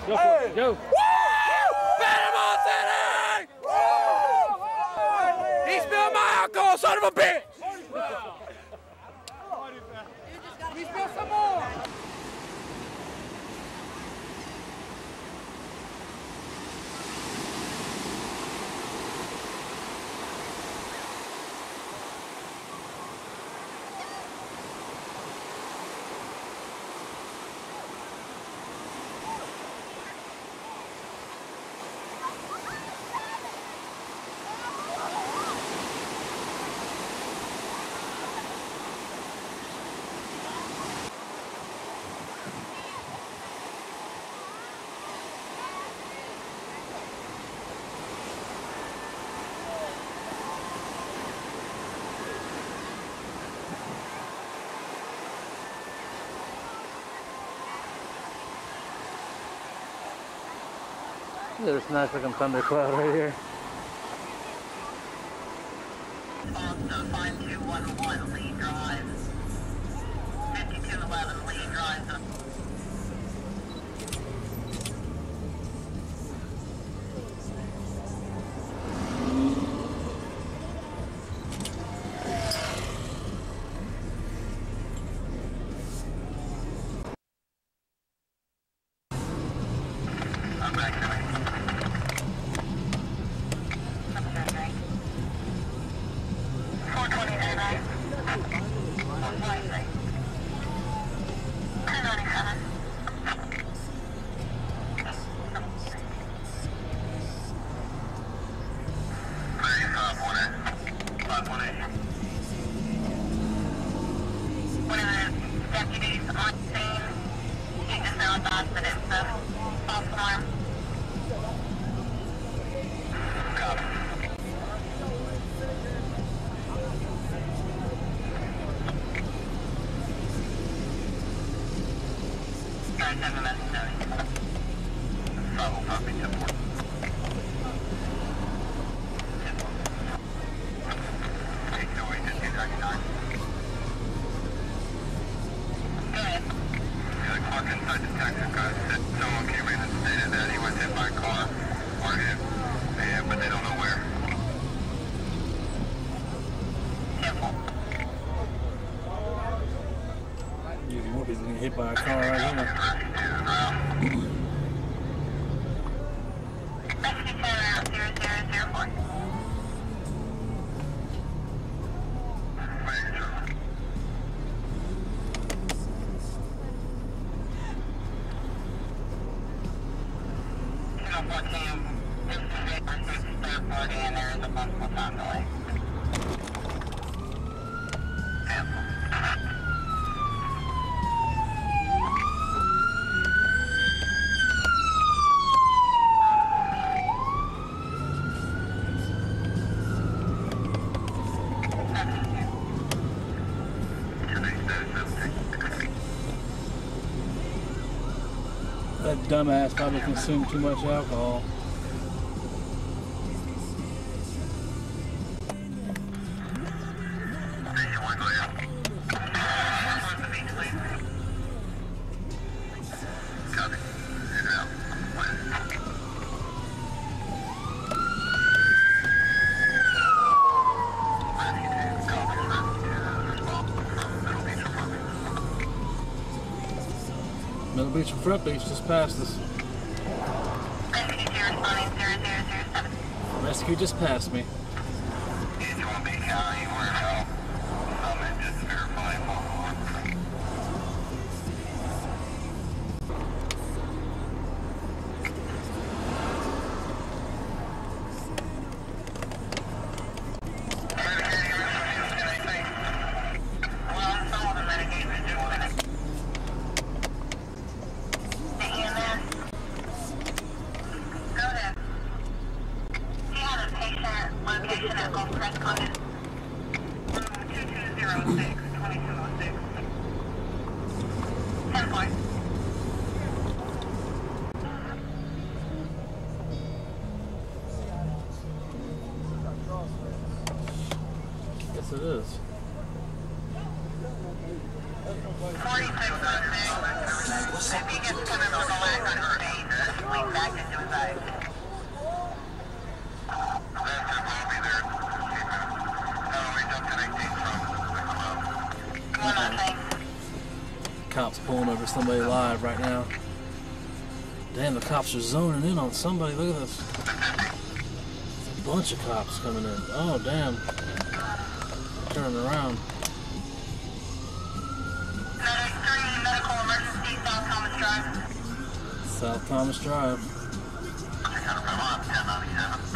City! Go go. Woo! Panama City! Woo! He spilled my alcohol, son of a bitch! Look at this nice looking thundercloud right here. 5211 Lee Drive. 5211 Lee Drive. getting hit by a car right here. dumbass probably consumed too much alcohol. front beach just passed us. Rescue just passed me. right now. Damn, the cops are zoning in on somebody. Look at this. Bunch of cops coming in. Oh, damn. Turning around. South Thomas Drive. South Thomas Drive.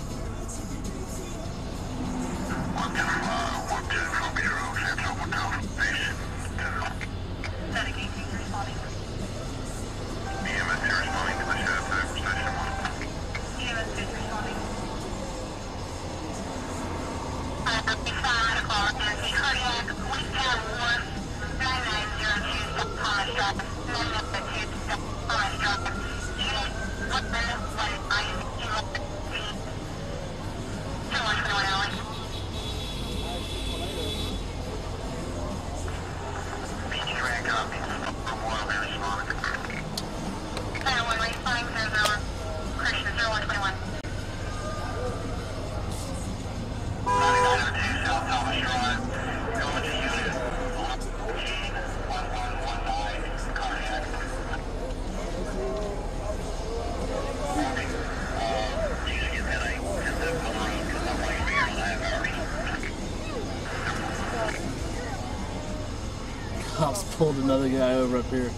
just pulled another guy over up here.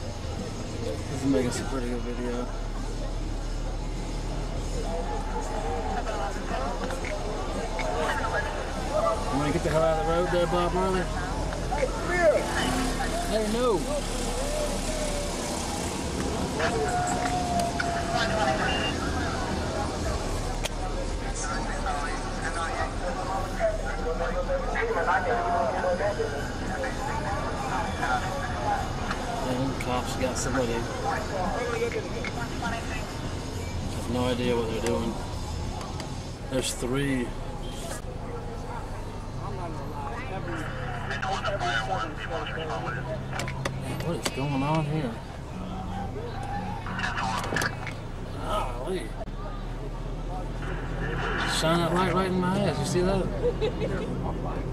This is making some pretty good video. You want to get the hell out of the road there, Bob Marley? Hey, no. And cops got somebody. Have no idea what they're doing. There's three. What is going on here? Golly. Shine that light right in my eyes. You see that?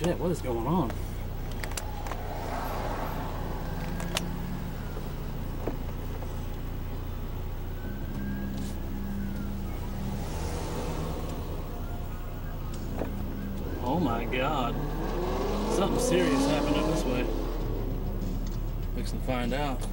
shit, what is going on? Oh my god. Something serious happened up this way. Fixing to find out.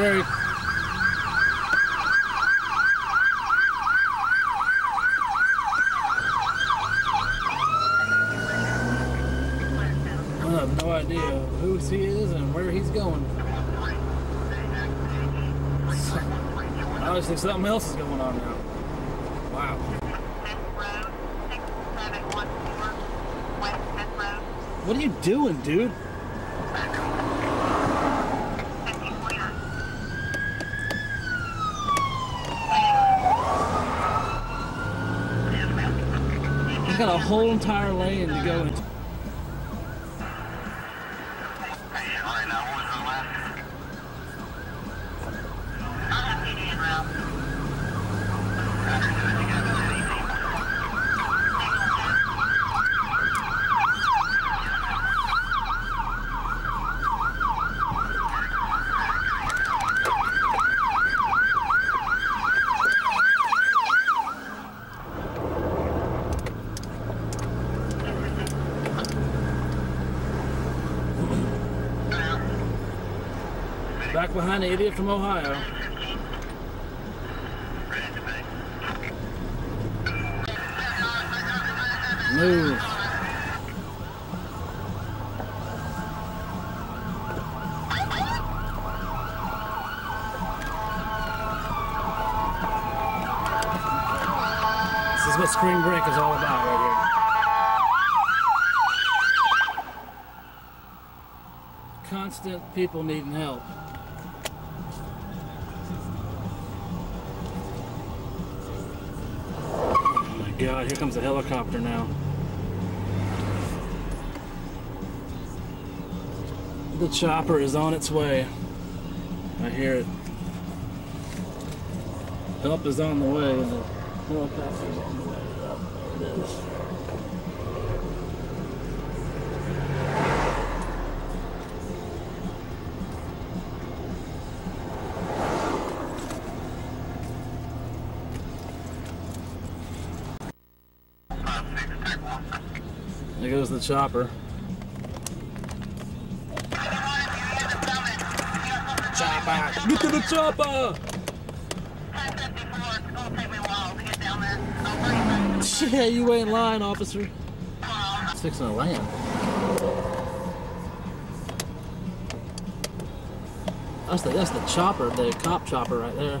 I have no idea who he is and where he's going. Obviously something else is going on now. Wow. What are you doing, dude? fifty forty-nine. I got a whole entire lane to go into. Back behind the idiot from Ohio. Move. This is what spring break is all about right here. Constant people needing help. God, here comes a helicopter now. The chopper is on its way. I hear it. Help is on the way, and the on the way. There it is. There goes the chopper. Chopper! Get to the chopper! 1054, it's gonna take me a while to get down there. I'll bring you back. Yeah, you ain't lying, officer. It's fixing to land. That's the that's the chopper, the cop chopper right there.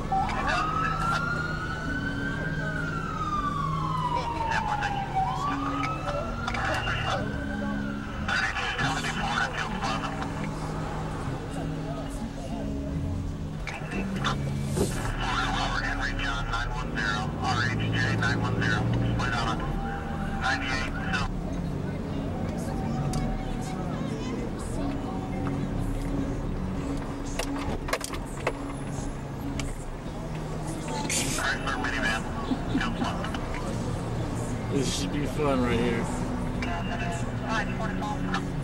45, 45.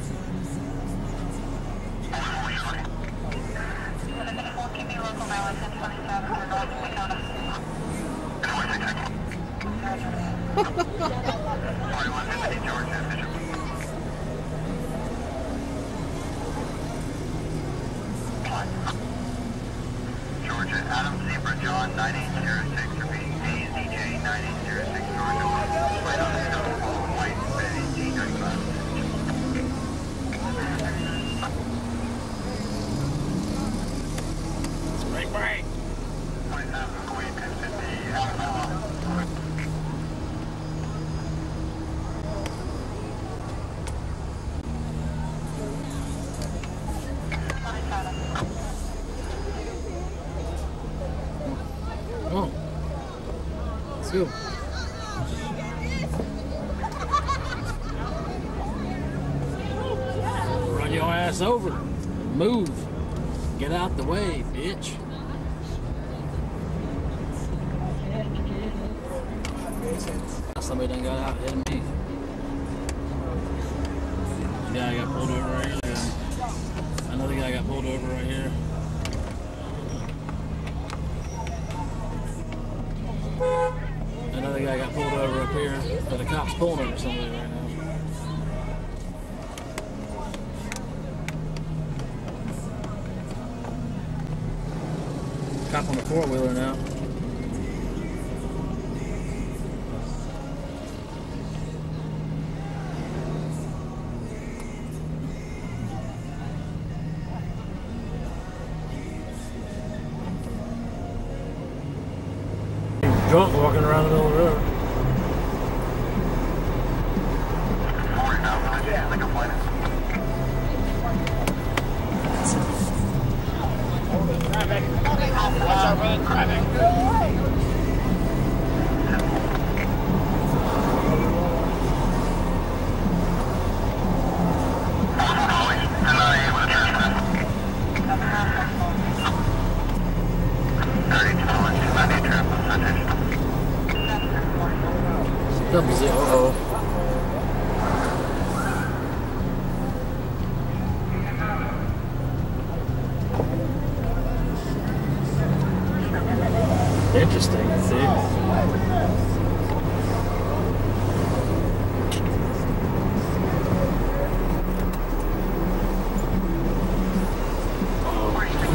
Run ass over. Move. Get out the way, bitch. Somebody done got out ahead of me. The guy got pulled over right here. Another guy got pulled over right here. Another guy got pulled over up here. But the cop's pulling over somebody right now. On the four wheeler now.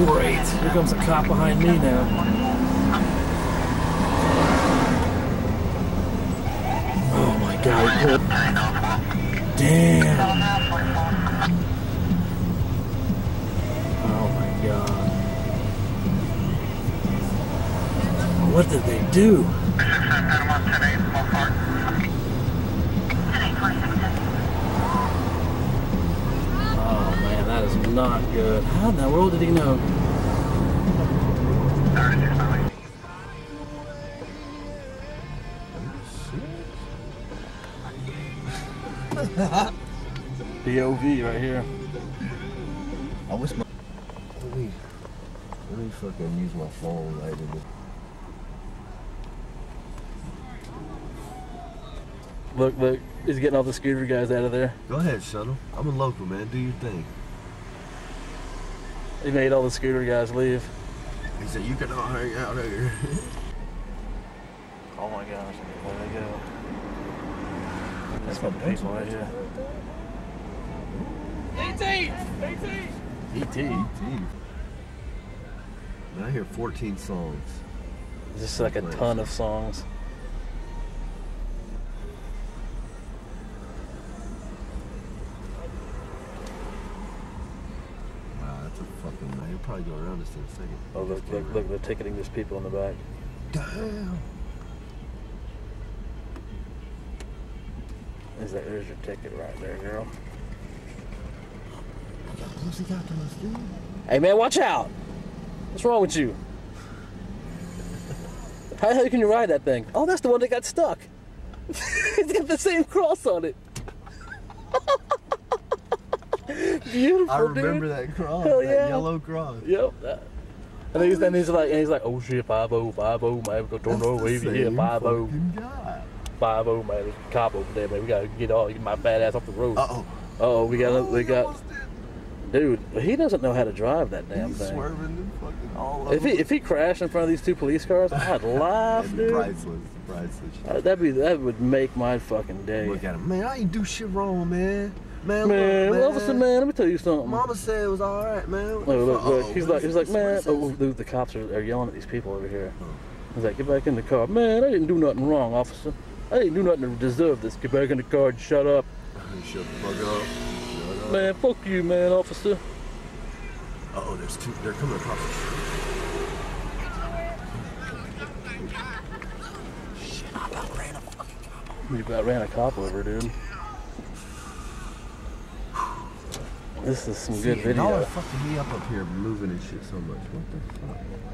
Great. Here comes a cop behind me now. Oh my god. Damn. What did they do? Oh man, that is not good. How in the world did he know? POV right here. I wish my. Let me. Let me fucking use my phone right in the. Look, look, he's getting all the scooter guys out of there. Go ahead, Shuttle. I'm a local man. Do your thing. He made all the scooter guys leave. He said you can all hang out here. Oh my gosh, there they go. That's what the people right here. ET. Man, I hear 14 songs. Just like a ton of songs. Probably go around us in a second. Oh, look, look, look, they're ticketing these people in the back. Damn. Is that, there's your ticket right there, girl. Pussy got to us, dude. Hey man, watch out! What's wrong with you? How the hell can you ride that thing? Oh, that's the one that got stuck. it's got the same cross on it. Beautiful, I remember dude. that cross. Hell that yeah. yellow cross. Yep. that- And he's, and he's like, and he's like, oh shit, five oh, five oh, man, go don't know, wavy here, Same five oh. five oh man. There's a cop over there, man. We gotta get all get my fat ass off the road. Uh oh. Oh, we got we got dude. He doesn't know how to drive that damn He's thing. swerving and fucking all over. If he if he crashed in front of these two police cars, I'd laugh, dude. priceless. Priceless. Uh, that'd be that would make my fucking day. Look at him, man. I ain't do shit wrong, man. Man, Man, look, man. officer, man, let me tell you something. Mama said it was all right, man. Look, look, look. Uh-oh, He's like, he's like, man. Oh, the, the cops are, are yelling at these people over here. He's like, get back in the car, man. I didn't do nothing wrong, officer. I didn't do nothing to deserve this. Get back in the car and shut up, Shut the fuck up. Shut up. man. Fuck you, man, officer. Uh-oh, there's two. They're coming across the street. You about ran a cop over, dude. This is some good See, Y'all are video. fucking me up up here moving and shit so much. What the fuck?